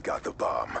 we got the bomb.